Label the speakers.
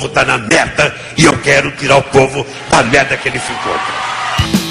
Speaker 1: povo está na merda e eu quero tirar o povo da merda que ele ficou.